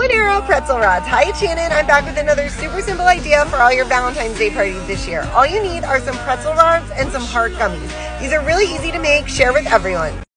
Bow and arrow pretzel rods. Hi, Shannon. I'm back with another super simple idea for all your Valentine's Day parties this year. All you need are some pretzel rods and some hard gummies. These are really easy to make. Share with everyone.